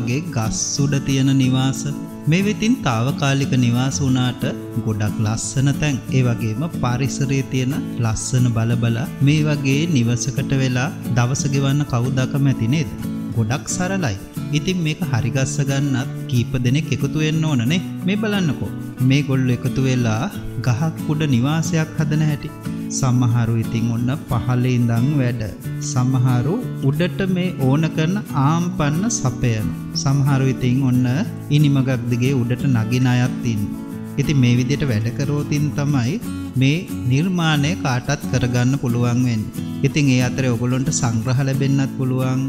වගේ ගස් උඩ තියෙන නිවාස මේ වෙතින් තාවකාලික නිවාස වුණාට ගොඩක් ලස්සන තැන්. ඒ වගේම පරිසරයේ තියෙන ලස්සන බලබල මේ වගේ නිවසකට වෙලා දවස ගෙවන්න කවුදකම ඇති නේද? ගොඩක් සරලයි. ඉතින් මේක හරිගස්ස ගන්නත් කීප දෙනෙක් එකතු වෙන්න ඕනනේ මේ බලන්නකෝ. මේ ගොල්ලෝ එකතු වෙලා ගහක් උඩ නිවාසයක් හදන හැටි. සමහරු ඉතින් ඔන්න පහලේ ඉඳන් වැඩ. සමහරු උඩට මේ ඕන කරන ආම්පන්න සපයන. සමහරු ඉතින් ඔන්න ඉනිමගක් දිගේ උඩට නගින අයත් ඉන්න. ඉතින් මේ විදිහට වැඩ කරෝතින් තමයි මේ නිර්මාණය කාටත් කරගන්න පුළුවන් වෙන්නේ. ඉතින් ඒ අතරේ ඔයගොල්ලන්ට සංග්‍රහ ලැබෙන්නත් පුළුවන්.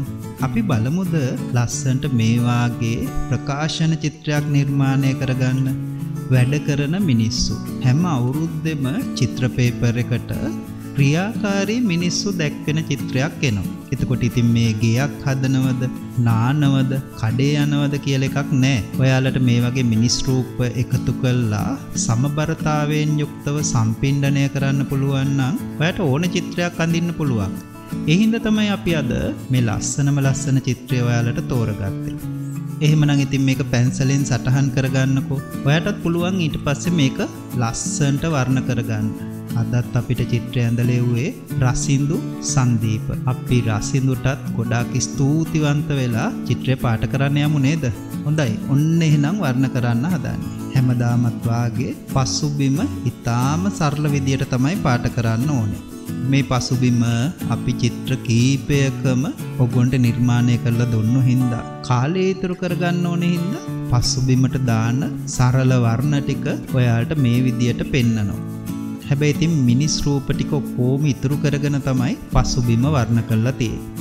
අපි බලමුද ලස්සන්ට මේ වාගේ ප්‍රකාශන චිත්‍රයක් නිර්මාණය කරගන්න. වැඩ කරන මිනිස්සු. හැම අවුරුද්දෙම චිත්‍ර පේපර් එකට ක්‍රියාකාරී මිනිස්සු දැක්වෙන චිත්‍රයක් එනවා. එතකොට ඉතින් මේ ගෙයක් හදනවද, නානවද, කඩේ යනවද කියලා එකක් නැහැ. ඔයාලට මේ වගේ මිනිස් රූප එකතු කළා සමබරතාවයෙන් යුක්තව සම්පින්ඩණය කරන්න පුළුවන් නම් ඔයාට ඕන චිත්‍රයක් අඳින්න පුළුවන්. ඒ හින්දා තමයි අපි අද මේ ලස්සනම ලස්සන චිත්‍රය ඔයාලට තෝරගත්තේ. එහෙමනම් ඉතින් මේක පැන්සලෙන් සටහන් කරගන්නකෝ. ඔයාටත් පුළුවන් ඊට පස්සේ මේක ලස්සන්ට වර්ණ කරගන්න. අදත් අපිට චිත්‍රය ඇඳලෙව්වේ රසින්දු සංදීප. අපි රසින්දුටත් ගොඩාක් ස්තුතිවන්ත වෙලා චිත්‍රය පාට කරන්න යමු නේද? හොඳයි. ඔන්න එහෙනම් වර්ණ කරන්න හදන්නේ. හැමදාමත් වාගේ පසුබිම ඊටාම සරල විදියට තමයි පාට කරන්න ඕනේ. මේ පසුබිම අපි චිත්‍ර කීපයකම ඔගොන්ට නිර්මාණය කරලා දුන්නු හින්දා කාලේ ඉතුරු කරගන්න ඕනේ හින්දා පසුබිමට දාන සරල වර්ණ ටික ඔයාලට මේ විදියට පෙන්නනවා. හැබැයි ඉතින් මිනිස් රූප ටික ඔක්කොම ඉතුරු කරගෙන තමයි පසුබිම වර්ණ කරලා තියෙන්නේ.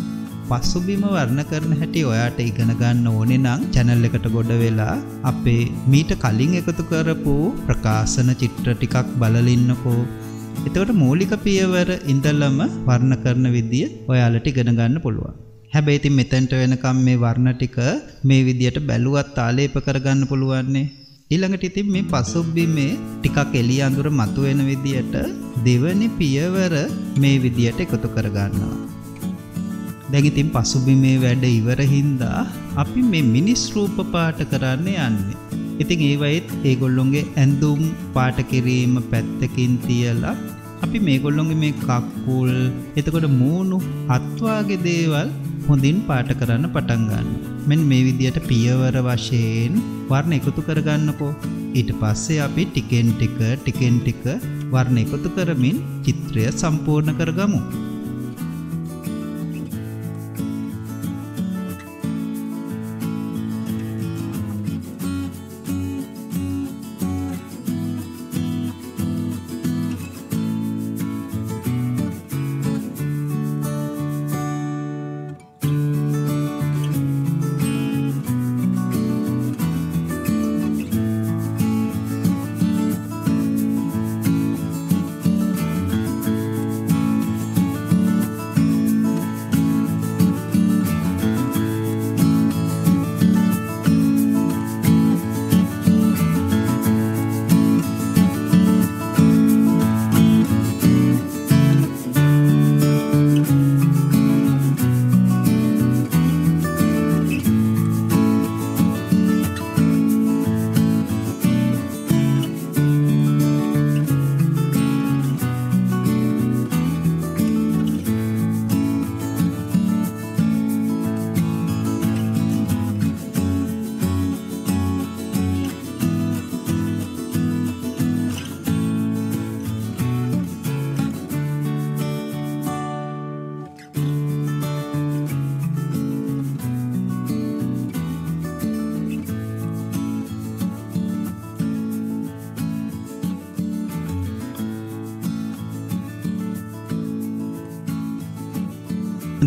පසුබිම වර්ණ කරන හැටි ඔයාට ඉගෙන ගන්න ඕනේ නම් channel එකට ගොඩ වෙලා අපේ මීට කලින් එකතු කරපු ප්‍රකාශන චිත්‍ර ටිකක් බලලා ඉන්නකෝ එතකොට මූලික පියවර ඉඳලම වර්ණ කරන විදිය ඔයාලට ඉගෙන ගන්න පුළුවන්. හැබැයි ඉතින් මෙතෙන්ට වෙනකම් මේ වර්ණ ටික මේ විදියට බැලුවත් ආලේප කරගන්න පුළුවන්නේ. ඊළඟට ඉතින් මේ පසුබිමේ ටිකක් එළිය අඳුර මතුවෙන විදියට දෙවනි පියවර මේ විදියට එකතු කරගන්නවා. දැන් ඉතින් පසුබිමේ වැඩ ඉවර හින්දා අපි මේ මිනිස් රූප පාට කරන්න යන්නේ. ඉතින් ඒවයිත් ඒගොල්ලොන්ගේ ඇඳුම් පාට කිරීම පැත්තකින් තියලා අපි මේගොල්ලොන්ගේ මේ කක්කුල් එතකොට මූුණු අත්වාගේ දේවල් හොඳින් පාට කරන්න පටන් ගන්න. මෙන් මේ විදියට පියවර වශයෙන් වර්ණ එකතු කරගන්නකෝ. ඊට පස්සේ අපි ටිකෙන් ටික ටිකෙන් ටික වර්ණ එකතු කරමින් චිත්‍රය සම්පූර්ණ කරගමු.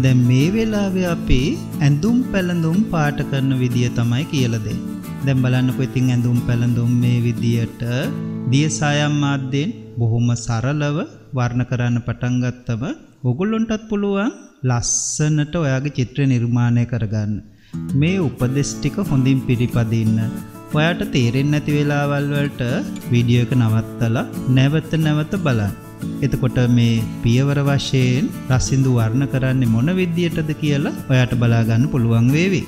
දැන් මේ වෙලාවේ අපි ඇඳුම් පැළඳුම් පාට කරන විදිය තමයි කියලා දෙන්නේ. දැන් බලන්නකෝ ඉතින් ඇඳුම් පැළඳුම් මේ විදියට දියසායම් මාධ්‍යෙන් බොහොම සරලව වර්ණ කරන්න පටන් ගත්තම ඔගොල්ලොන්ටත් පුළුවන් ලස්සනට ඔයාගේ චිත්‍ර නිර්මාණය කරගන්න. මේ උපදෙස් ටික හොඳින් පිළිපදින්න. ඔයාට තේරෙන්නේ නැති වෙලාවල් වලට වීඩියෝ එක නවත්තලා නැවත නැවත බලන්න. එතකොට මේ පියවර වශයෙන් රසින්දු වර්ණ කරන්නේ මොන විදියටද කියලා ඔයාට බලාගන්න පුළුවන් වේවි.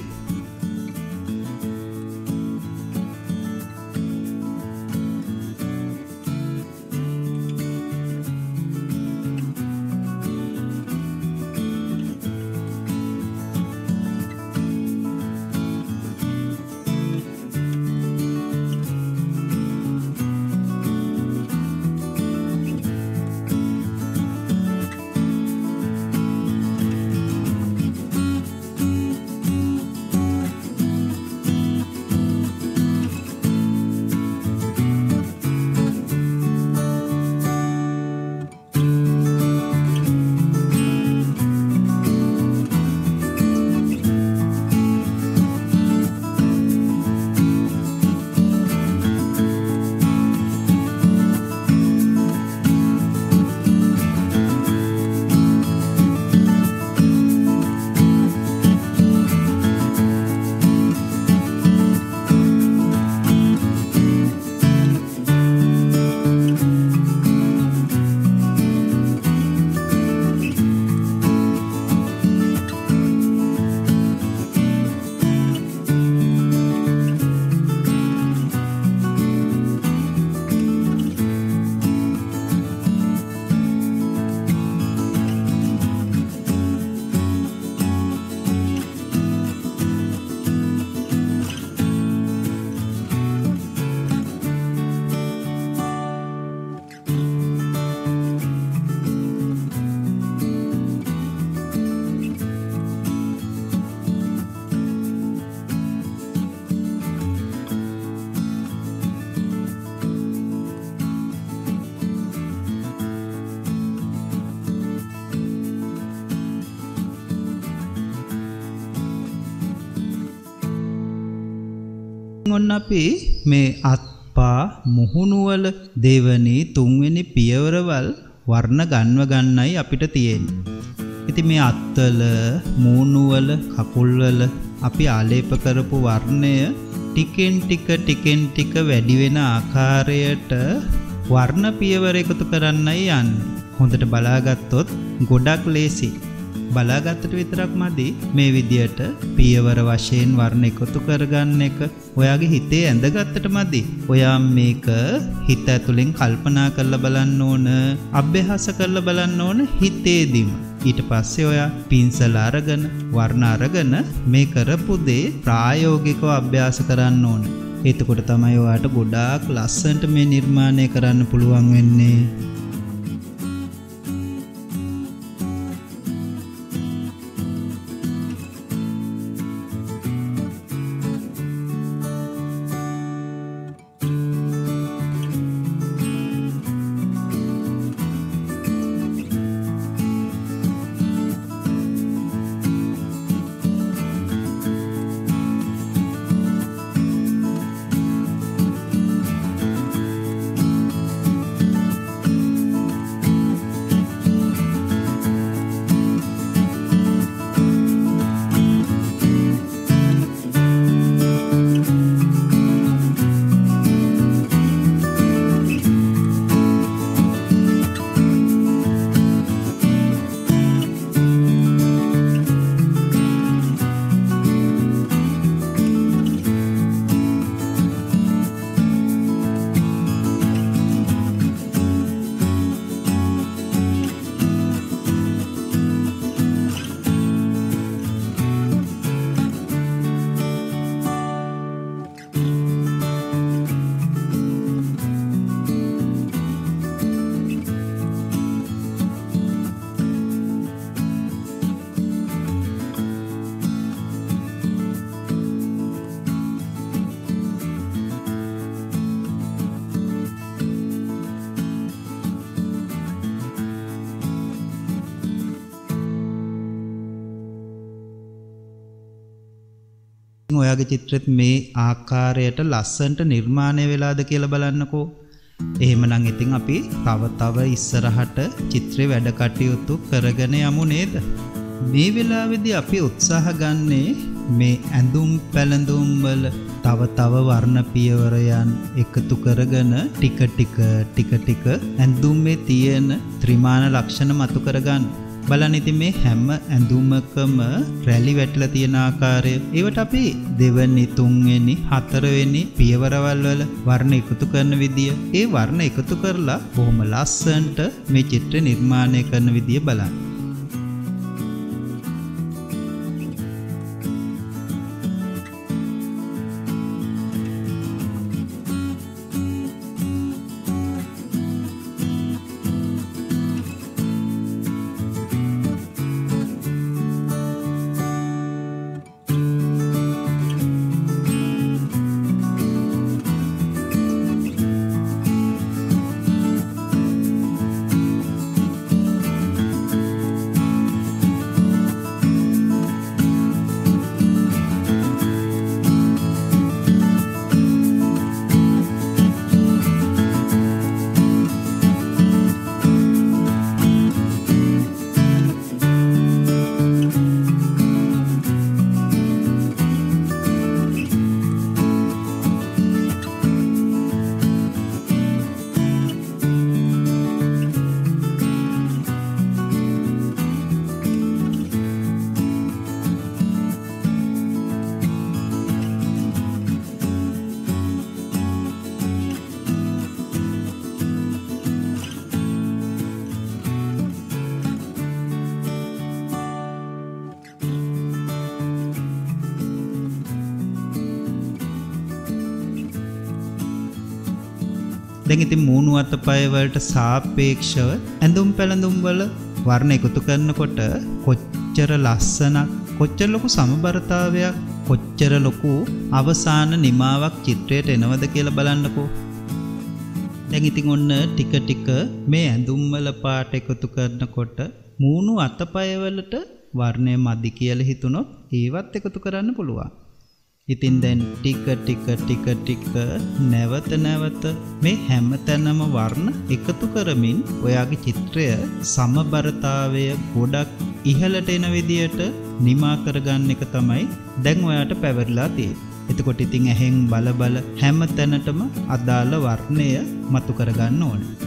ඔන්න අපි මේ අත්පා මුහුණුවල දෙවනි තුන්වෙනි පියවරවල් වර්ණ ගන්ව ගන්නයි අපිට තියෙන්නේ. ඉතින් මේ අත්වල මූණුවල කකුල්වල අපි ආලේප කරපු වර්ණය ටිකෙන් ටික ටිකෙන් ටික වැඩි වෙන ආකාරයට වර්ණ පියවර එකතු කරන්නයි යන්නේ. හොඳට බලාගත්තොත් ගොඩක් ලේසි. බලාගත්තට විතරක් මදි මේ විදියට පියවර වශයෙන් වර්ණ එකතු කරගන්න එක ඔයාගේ හිතේ ඇඳගත්තට මදි. ඔයා මේක හිත ඇතුලෙන් කල්පනා කරලා බලන්න ඕන, අභ්‍යාස කරලා බලන්න ඕන හිතේදීම. ඊට පස්සේ ඔයා පින්සල අරගෙන වර්ණ අරගෙන මේ කරපු දේ ප්‍රායෝගිකව අභ්‍යාස කරන්න ඕන. එතකොට තමයි ඔයාට ගොඩාක් ලස්සනට මේ නිර්මාණය කරන්න පුළුවන් වෙන්නේ. ඔයාගේ චිත්‍රෙත් මේ ආකාරයට ලස්සන්ට නිර්මාණය වෙලාද කියලා බලන්නකෝ. එහෙමනම් ඉතින් අපි තව තව ඉස්සරහට චිත්‍රේ වැඩ කටයුතු කරගෙන යමු නේද? මේ වෙලාවේදී අපි උත්සාහ ගන්නේ මේ ඇඳුම් පැළඳුම්වල තව තව වර්ණ පියවරයන් එකතු කරගෙන ටික ටික ටික ටික ඇඳුම්ේ තියෙන ත්‍රිමාණ ලක්ෂණ මතු කරගන්න. බලන්න ඉතින් මේ හැම ඇඳුමකම රැලි වැටලා තියෙන ආකාරය. ඒවට අපි දෙවෙනි තුන්වෙනි හතරවෙනි පියවරවල් වල වර්ණ එකතු කරන විදිය. ඒ වර්ණ එකතු කරලා බොහොම ලස්සනට මේ චිත්‍ර නිර්මාණය කරන විදිය බලන්න. දැන් ඉතින් මූණු අතපය වලට සාපේක්ෂව ඇඳුම් පැළඳුම් වල වර්ණ එකතු කරනකොට කොච්චර ලස්සනක් කොච්චර ලොකු සමබරතාවයක් කොච්චර ලොකු අවසාන නිමාවක් චිත්‍රයට එනවද කියලා බලන්නකෝ. දැන් ඉතින් ඔන්න ටික ටික මේ ඇඳුම් වල පාට එකතු කරනකොට මූණු අතපය වලට වර්ණය මදි කියලා හිතුනොත් ඒවත් එකතු කරන්න පුළුවන්. ඉතින් දැන් ටික ටික ටික ටික නැවත නැවත මේ හැම තැනම වර්ණ එකතු කරමින් ඔයාගේ චිත්‍රය සමබරතාවය ගොඩක් ඉහළට එන විදියට නිමා කරගන්න එක තමයි දැන් ඔයාට පැවරිලා තියෙන්නේ. එතකොට ඉතින් ඇහෙන් බල බල හැම තැනටම අදාළ වර්ණය මතු කරගන්න ඕනේ.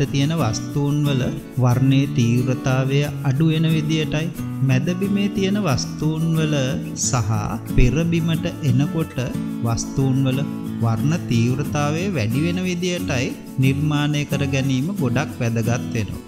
ඉහත තියෙන වස්තුූන්වල වර්ණය තීව්‍රතාවය අඩුවෙන විදියටයි. මැදබිමේ තියෙන වස්තුූන්වල සහ පෙරබිමට එනකොට වස්තුූන්වල වර්ණ තීව්‍රතාවය වැඩිවෙන විදියටයි නිර්මාණය කර ගැනීම ගොඩක් වැදගත්වෙනවා.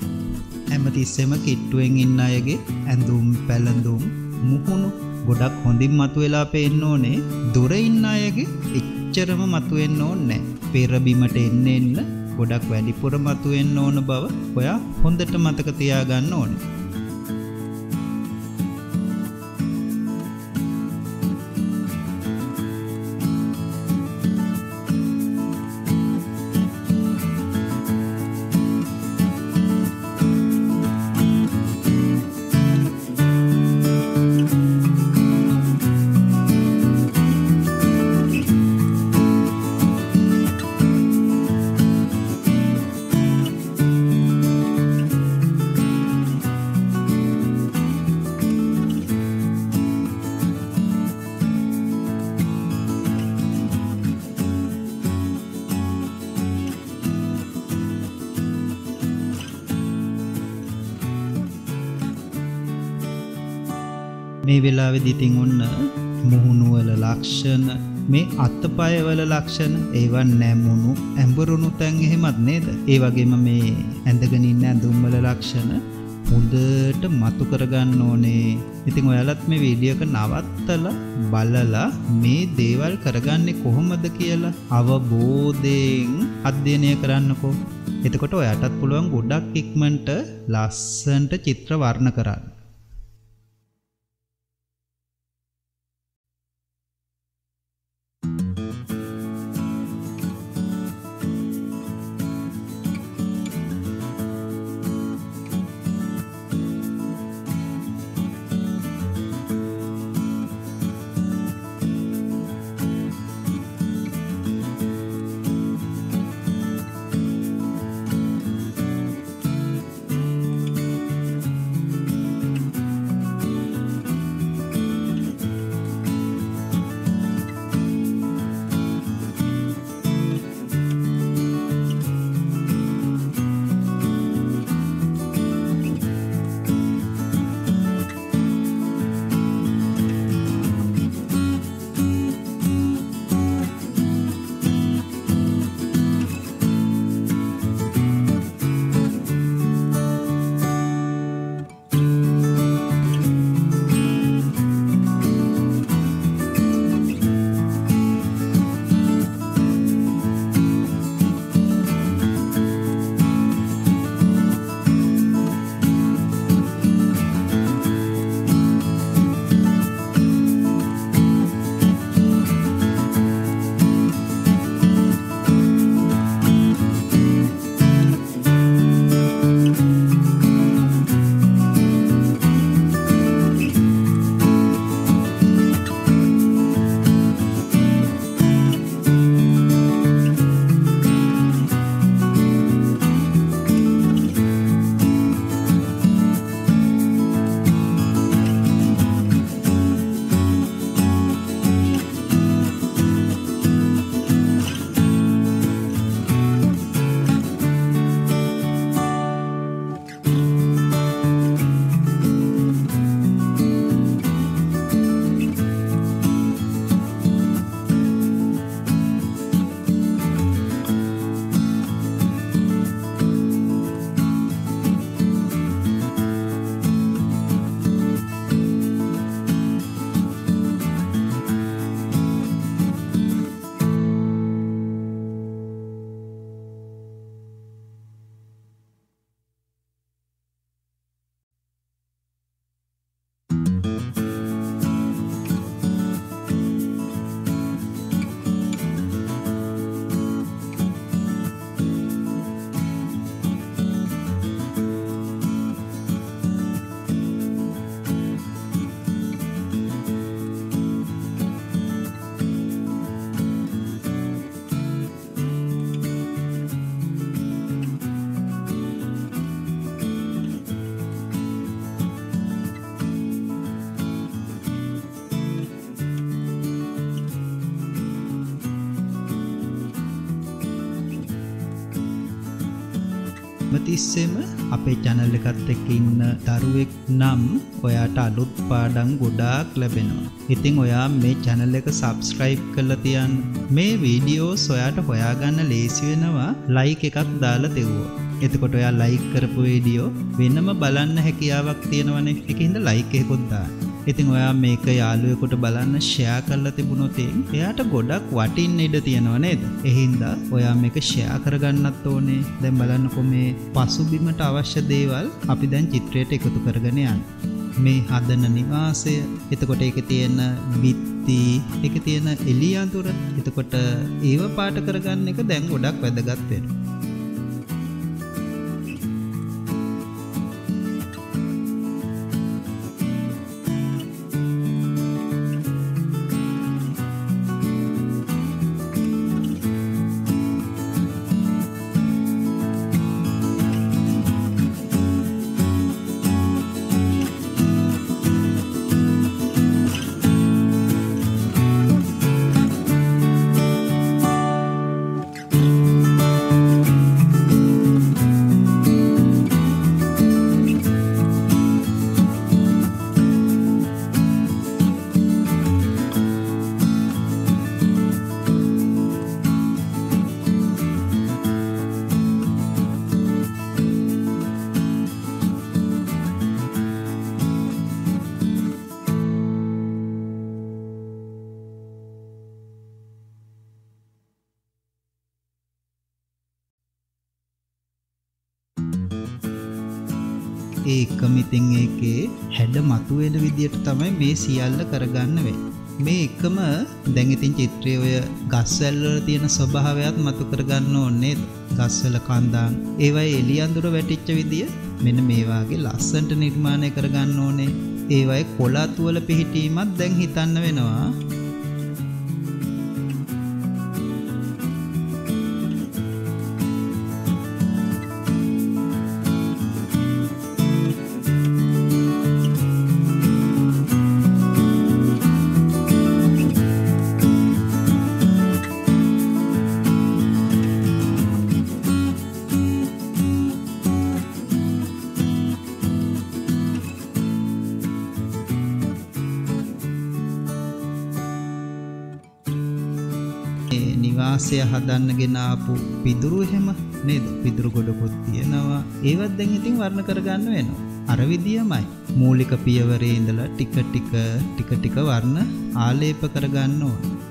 හැමතිස්සෙම කිට්ටුවෙන් ඉන්න අයගේ ඇඳුම් පැළඳුම් මුහුණු ගොඩක් හොඳින් මතුවෙලා පේන්න ඕනේ. දුර ඉන්න අයගේ එච්චරම මතුවෙන්න ඕන්නෑ පෙරබිමට එන්න එන්න ගොඩක් වැඩිපුර මතුවෙන්න ඕන බව ඔයා හොඳට මතක තියාගන්න ඕනේ. මේ වෙලාවෙ දිතින් ඔන්න මුහුණුවල ලක්ෂණ මේ අත්තපයවල ලක්ෂණ ඒවන් නැමුණු ඇඹරුණු තැන් එහෙමත් නේද? ඒ වගේම මේ ඇඳගෙනඉන්න ඇඳුම්වල ලක්ෂණ හොඳට මතු කරගන්න ඕනේ. ඉතිං ඔයාලත් මේ වීඩියක නවත්තල බලලා මේ දේවල් කරගන්නේ කොහොමද කියලා අවබෝධයෙන් අධ්‍යනය කරන්නකෝ. එතකොට ඔයටත් පුළුවන් ගොඩක් ඉක්මන්ට ලස්සන්ට චිත්‍ර වර්ණ කරන්න. හැමතිස්සෙම අපේ චැනල් එකත් එක්ක ඉන්න දරුවෙක් නම් ඔයාට අලුත් පාඩම් ගොඩාක් ලැබෙනවා. ඉතින් ඔයා මේ channel එක subscribe කරලා තියන්න. මේ වීඩියෝ ඔයාට හොයාගන්න ලේසි වෙනවා like එකක් දාලා දෙවුවොත්. එතකොට ඔයා ලයික් කරපු වීඩියෝ වෙනම බලන්න හැකියාවක් තියෙනවනේ එකහින්ද ලයික් එකකුත් දාන්න. ඉතින් ඔයා මේක යාළුවෙකුට බලන්න ෂෙයා කරලා තිබුණොත් එයාට ගොඩක් වටින්න ඉඩ තියෙනව නේද? එහින්දා ඔයා මේක ෂෙයා කරගන්නත් ඕනේ. දැන් බලන්නකො මේ පසුබිමට අවශ්‍ය දේවල් අපි දැන් චිත්‍රයට එකතු කරගෙන යන්න. මේ හදන නිවාසය එතකොට ඒක තියෙන බිත්ති එක තියෙන එලි අඳුර එතකොට ඒව පාට කරගන්න එක දැන් ගොඩක් වැදගත් වෙනවා. ඒ එකම ඉතින් ඒකේ හැඩ මතුවෙන විදියට තමයි මේ සියල්ල කරගන්න වෙන්නේ. මේ එකම දැන් ඉතින් චිත්‍රයේ ඔය ගස්වැල් වල තියෙන ස්වභාවයත් මතු කරගන්න ඕනේ ගස්වල කන්දාන් ඒවයි එළි අඳුර වැටිච්ච විදිය මෙන්න මේ වාගේ ලස්සනට නිර්මාණය කරගන්න ඕනේ ඒවයි කොළතු වල පිහිටීමත් දැන් හිතන්න වෙනවා නිවාසය හදන්න ගෙනාපු පිදුරු එහෙම නේද? පිදුරු ගොඩකුත් තියෙනවා. ඒවත් දැන් ඉතින් වර්ණ කරගන්න වෙනවා. අර විදියමයි. මූලික පියවරේ ඉඳලා ටික ටික ටික ටික වර්ණ ආලේප කරගන්න ඕන.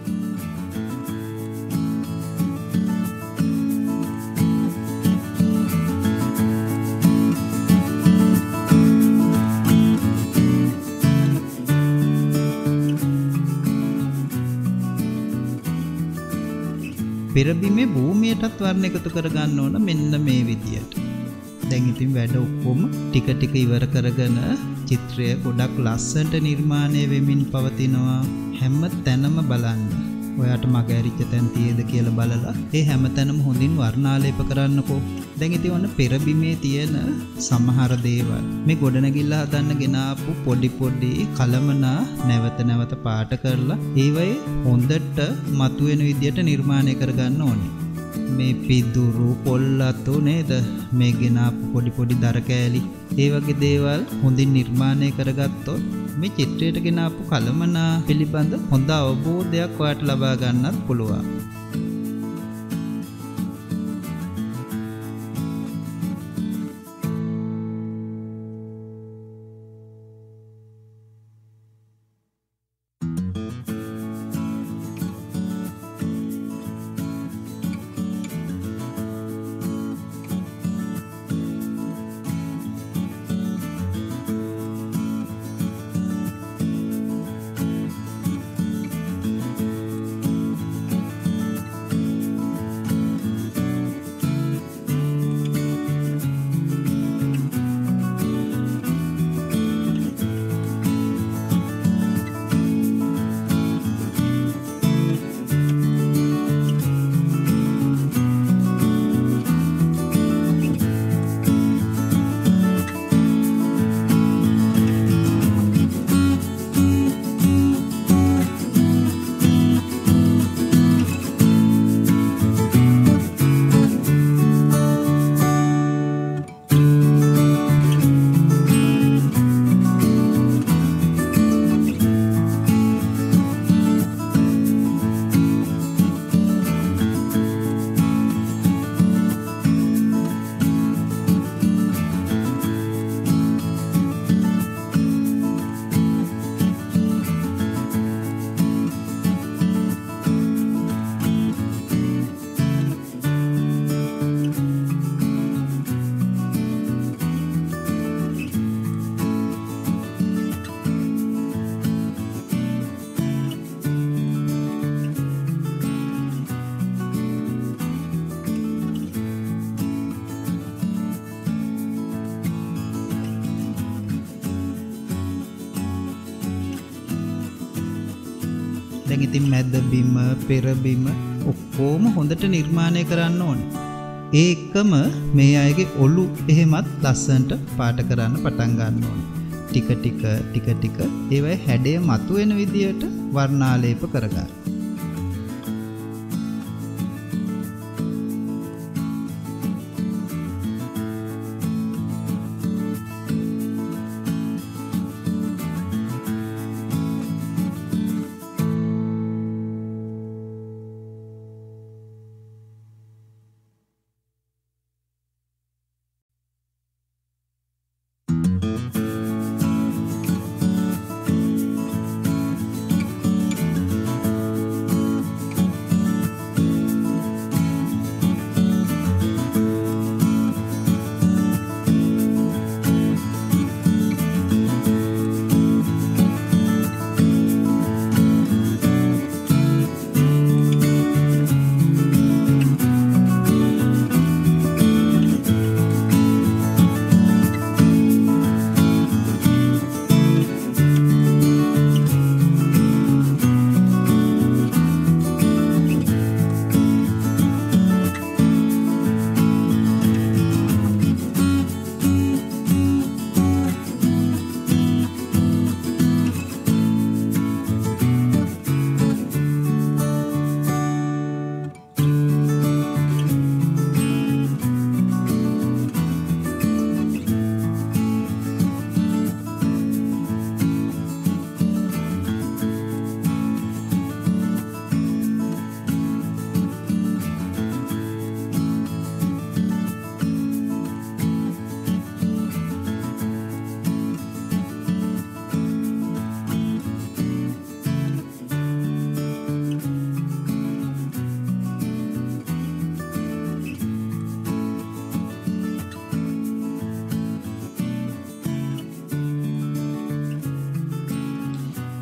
පෙරබිමේ භූමියටත් වර්ණ එකතු කරගන්න ඕන මෙන්න මේ විදියට. දැන් ඉතින් වැඩ ඔක්කොම ටික ටික ඉවර කරගෙන චිත්‍රය ගොඩක් ලස්සනට නිර්මාණය වෙමින් පවතිනවා හැම තැනම බලන්න. ඔයාට මග ඇරිච්ච තැන් තියේද කියලා බලලා ඒ හැම තැනම හොඳින් වර්ණාලේප කරන්නකෝ. දැන් ඉතින් ඔන්න පෙරබිමේ තියෙන සමහර දේවල් මේ ගොඩනැගිල්ල හදන්න ගෙනාපු පොඩි පොඩි කලමනා නැවත නැවත පාට කරලා ඒවයේ හොඳට මතුවෙන විදියට නිර්මාණය කරගන්න ඕනේ. මේ පිදුරු පොල්ලතු නේද මේ ගෙනාපු පොඩි පොඩි දර කෑලි ඒ වගේ දේවල් හොඳින් නිර්මාණය කරගත්තොත් මේ චිත්‍රයට ගෙනාපු කලමනා පිළිබඳ හොඳ අවබෝධයක් ඔයාට ලබා ගන්නත් පුළුවන්. ඉතින් මැද බිම පෙර බිම ඔක්කොම හොඳට නිර්මාණය කරන්න ඕනේ. ඒ එක්කම මේ අයගේ ඔලු එහෙමත් ලස්සනට පාට කරන්න පටන් ගන්න ඕනේ. ටික ටික ටික ටික ඒවයි හැඩය මතුවෙන විදියට වර්ණාලේප කරගන්න.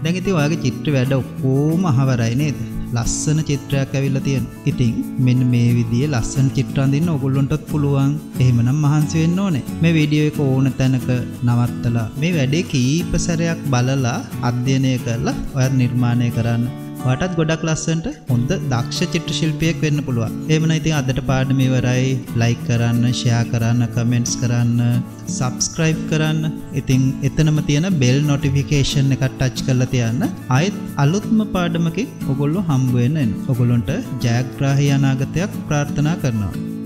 දැන් ඉතින් ඔයාගේ චිත්‍ර වැඩ ඔක්කොම අහවරයි නේද? ලස්සන චිත්‍රයක් ඇවිල්ලා තියෙනවා. ඉතින් මෙන්න මේ විදිහේ ලස්සන චිත්‍ර අඳින්න ඕගොල්ලන්ටත් පුළුවන්. එහෙමනම් මහන්සි වෙන්න ඕනේ. මේ වීඩියෝ එක ඕන තැනක නවත්තලා මේ වැඩේ කීප සැරයක් බලලා අධ්‍යයනය කරලා ඔයත් නිර්මාණය කරන්න. ඔයාටත් ගොඩක් ලස්සනට හොඳ දක්ෂ චිත්‍ර ශිල්පියෙක් වෙන්න පුළුවන්. එහෙමනම් ඉතින් අදට පාඩම ඉවරයි. ලයික් කරන්න, ෂෙයා කරන්න, කමෙන්ට්ස් කරන්න, සබස්ක්‍රයිබ් කරන්න. ඉතින් එතනම තියෙන බෙල් නොටිෆිකේෂන් එකක් ටච් කරලා තියන්න. ආයෙත් අලුත්ම පාඩමකින් ඔගොල්ලෝ හම්බ වෙන්න එන්න. ඔගොල්ලන්ට ජයග්‍රාහී අනාගතයක් ප්‍රාර්ථනා කරනවා.